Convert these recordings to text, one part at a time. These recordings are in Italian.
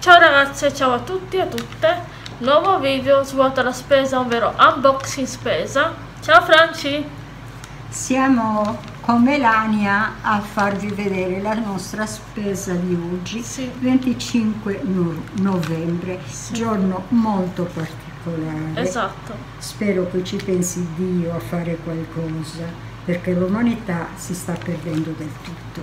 Ciao ragazze, ciao a tutti e a tutte. Nuovo video svuota la spesa, un vero unboxing spesa. Ciao Franci. Siamo con Melania a farvi vedere la nostra spesa di oggi, Sì. 25 no- novembre, Sì. giorno molto particolare. Esatto. Spero che ci pensi Dio a fare qualcosa, perché l'umanità si sta perdendo del tutto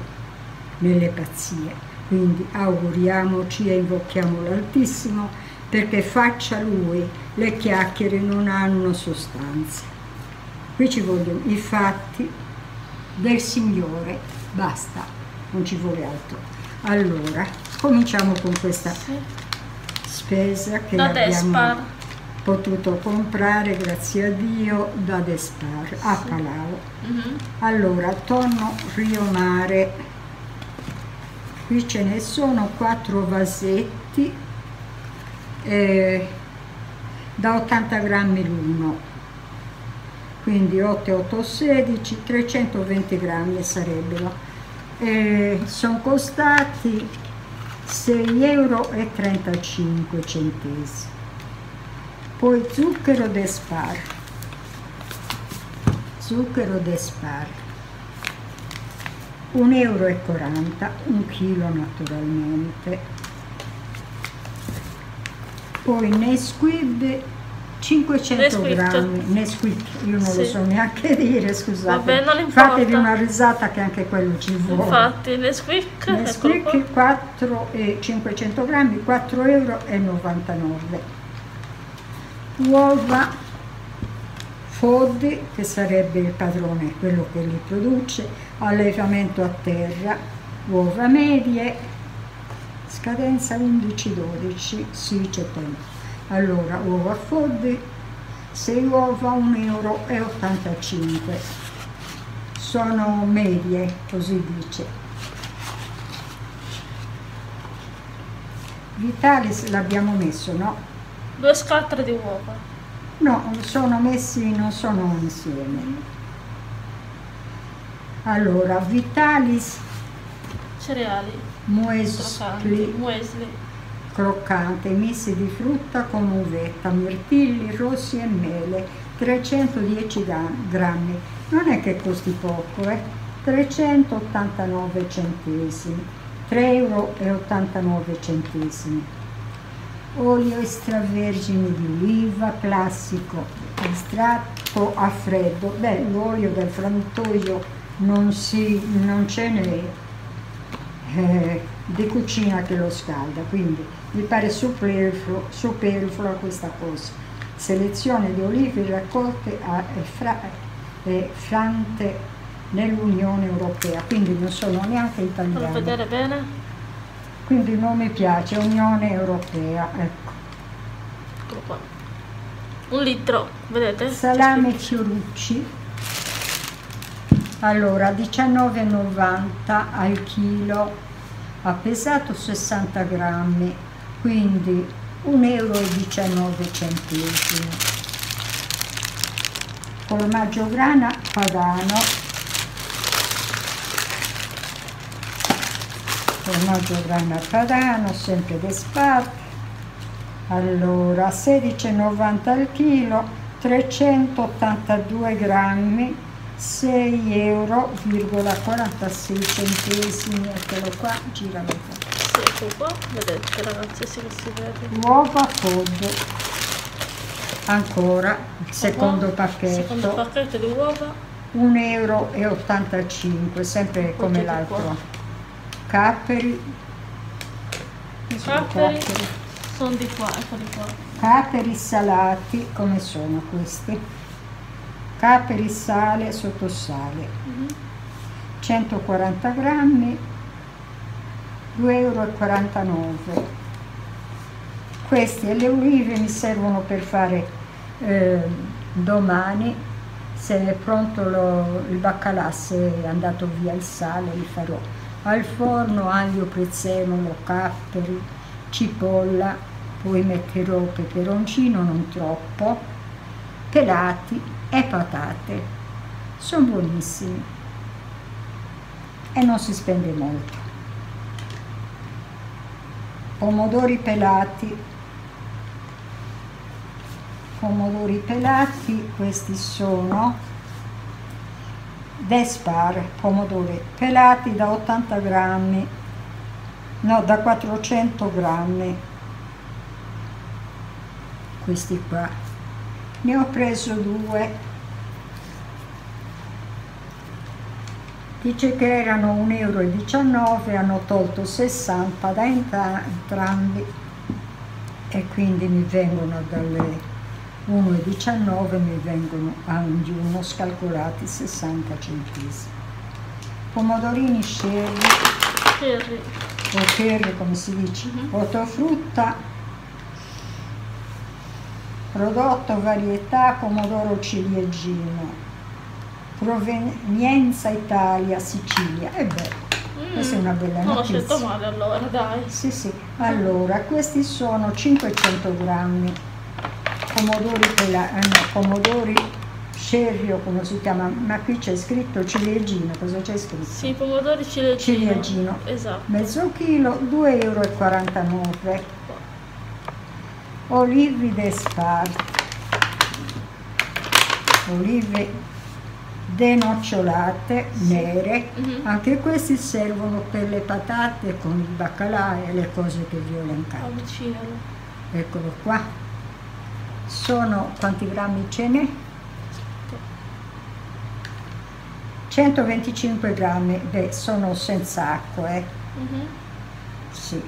nelle pazzie. Quindi auguriamoci e invochiamo l'Altissimo perché faccia Lui, le chiacchiere non hanno sostanza. Qui ci vogliono i fatti del Signore, basta, non ci vuole altro. Allora, cominciamo con questa spesa che Da abbiamo Despar. potuto comprare, grazie a Dio, da Despar a Palau. Mhm. Allora, tonno Rio Mare, qui ce ne sono quattro vasetti eh, da 80 grammi l'uno, quindi 8 e 8 16, 320 grammi sarebbero. Eh, sono costati 6,35 euro. Poi zucchero d'espar, zucchero d'espar, 1,40 euro, un chilo naturalmente. Poi Nesquik 500 Nesquik. grammi, Nesquik, io non Sì. lo so neanche dire, scusate. Vabbè. Fatevi una risata che anche quello ci vuole. Infatti, Nesquik. Nesquik 4 e 500 grammi, 4,99 euro. Uova Foddi, che sarebbe il padrone, quello che li produce, allevamento a terra, uova medie, scadenza 11-12, sì c'è tempo. Allora, uova Foddi, 6 uova, 1,85 euro. Sono medie, così dice. Vitalis l'abbiamo messo, no? Due scatole di uova. No, sono messi, non sono insieme. Allora, Vitalis Cereali. Muesli Muesli. croccante, missi di frutta con uvetta, mirtilli rossi e mele, 310 gra- grammi. Non è che costi poco, eh? 389 centesimi, 3,89 euro. Olio extravergine di oliva, classico, estratto a freddo. Beh, l'olio del frantoio non, si, non ce n'è eh, di cucina che lo scalda, quindi mi pare superfluo, superflua questa cosa. Selezione di olive raccolte a, e, fra, e frante nell'Unione Europea, quindi non sono neanche italiane. vedere bene. Quindi non mi piace, Unione Europea, ecco. Un litro, vedete? Salame Fiorucci, allora 19,90 al chilo, ha pesato 60 grammi, quindi 1,19 euro. Formaggio grana padano, formaggio grana padano, sempre d'Espar, allora 16,90 al chilo, 382 grammi, 6,46 euro, centesimi, eccolo qua, giralo un po'. Sì, eccolo qua. Vedete ragazzi, sì che si vede. Uova Food, ancora, il secondo Uova, Secondo pacchetto, pacchetto di uova. 1,85 euro, sempre come Mettete l'altro. qua. Capperi, I capperi sono di qua, eccoli qua. Caperi salati, come sono questi? Caperi sale sottosale, Mhm. 140 grammi, 2,49 euro. Questi e le olive mi servono per fare eh, domani, se è pronto lo- il baccalà, se è andato via il sale, li farò al forno, aglio, prezzemolo, capperi, cipolla, poi metterò peperoncino, non troppo, pelati e patate. Sono buonissimi e non si spende molto. pomodori pelati pomodori pelati questi sono Despar pomodori pelati da 80 grammi. No da 400 grammi. Questi qua. Ne ho preso due. Dice che erano 1,19 euro hanno tolto 60 da entrambi e quindi mi vengono dalle 1,19 mi vengono a ognuno scalcolati 60 centesimi. Pomodorini sherry. O cherry come si dice? Mhm. ortofrutta. Prodotto varietà pomodoro ciliegino provenienza Italia Sicilia. E beh Mm, Questa è una bella Non ho notizia. scelto male allora, dai. sì sì. Allora questi sono 500 grammi pomodori pela- eh, no, pomodori sherry o come si chiama ma qui c'è scritto ciliegino cosa c'è scritto? Sì, pomodori ciliegino. Ciliegino. Esatto. mezzo chilo 2,49 euro olive d'esparte olive denocciolate nere Mhm. anche questi servono per le patate con il baccalà e le cose che vi ho elencato Avvicinalo. eccolo qua sono quanti grammi ce n'è? 125 grammi. Beh sono senza acqua eh. Mhm. sì.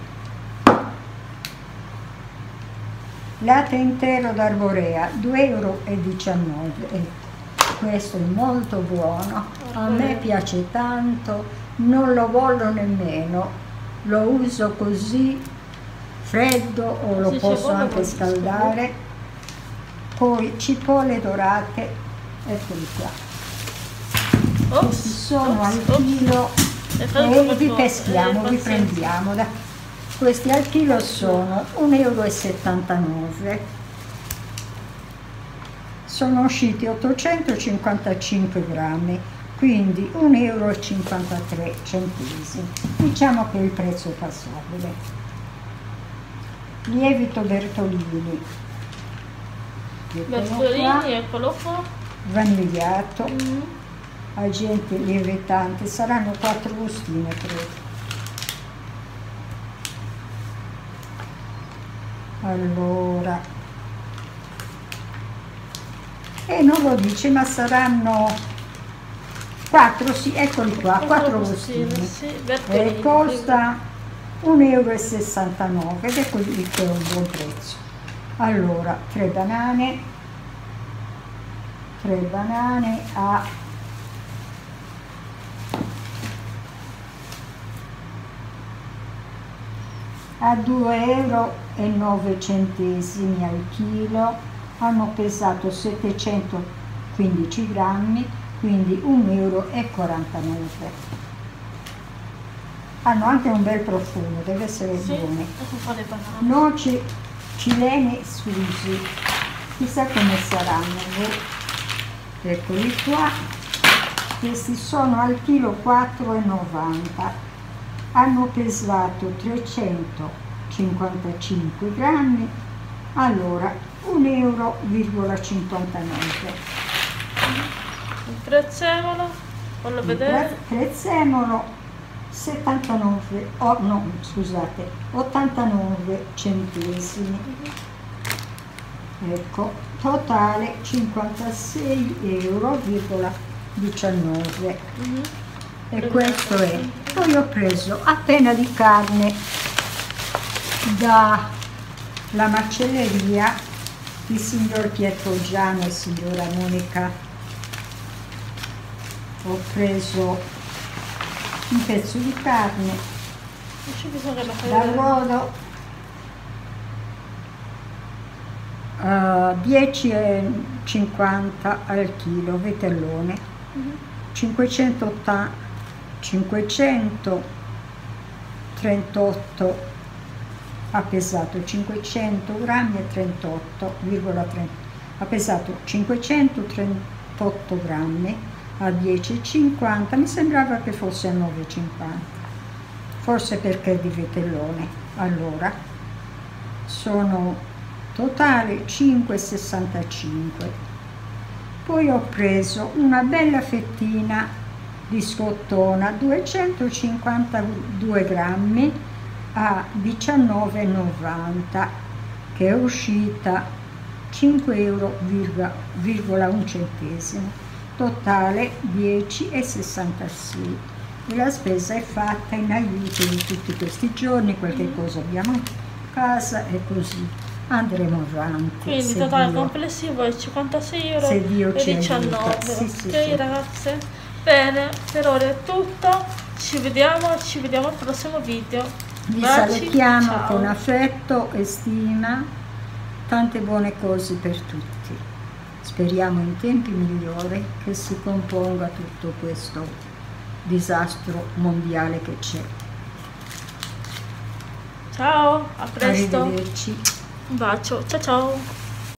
Latte intero d'arborea 2,19 euro ecco questo è molto buono. A me piace tanto non lo voglio nemmeno. Lo uso così freddo o lo posso anche scaldare poi cipolle dorate eccoli qua Ops, questi sono ops, al chilo e vi qualcosa. peschiamo, Eh, vi pazienza. prendiamo. da- Questi al chilo sono 1,79 euro. Sono usciti 855 grammi, quindi 1,53 euro. Diciamo che il prezzo è passabile. Lievito Bertolini. Bertolini, eccolo qua. Vanigliato Mhm. agente lievitante, saranno quattro bustine credo. Allora, e non lo dice, ma saranno quattro, sì, eccoli qua, quattro bustine. Sì, Bertolini. E costa 1,69 euro ed è così che è un buon prezzo. Allora, tre banane, tre banane a a 2,09 euro al chilo, hanno pesato 715 grammi, quindi 1,49 euro. Hanno anche un bel profumo, deve essere Sì, buone. Noci cilene susi, chissà come saranno. Eccoli qua, questi sono al chilo 4,90 hanno pesato 355 grammi, allora 1,59 euro. Il prezzemolo, Il vedere. pre- prezzemolo 79, oh, no, scusate, 89 centesimi. Ecco, totale 56,19 euro. Mhm. E questo è. Poi ho preso appena di carne dalla macelleria il signor Pietro Giano e signora Monica. Ho preso un pezzo di carne Non c'è bisogno che la fai da vedere. ruodo eh, 10,50 al chilo, vitellone. Mhm. 580 538 ha pesato 500 grammi e 38,30 ha pesato 538 grammi a 10,50 mi sembrava che fosse a 9,50 forse perché è di vitellone allora sono totale 5,65 poi ho preso una bella fettina di scottona 252 grammi a 19,90 che è uscita 5 euro, un centesimo totale 10,66 e la spesa è fatta in aiuto di tutti questi giorni qualche mm. cosa abbiamo a casa e così andremo avanti quindi totale Dio, complessivo è 56 euro e 19 sì, sì, ok sì. ragazze bene per ora è tutto. Ci vediamo ci vediamo al prossimo video. Vi Baci, salutiamo ciao. con affetto e stima tante buone cose per tutti speriamo in tempi migliori che si componga tutto questo disastro mondiale che c'è. Ciao a presto. Arrivederci. Un bacio. Ciao ciao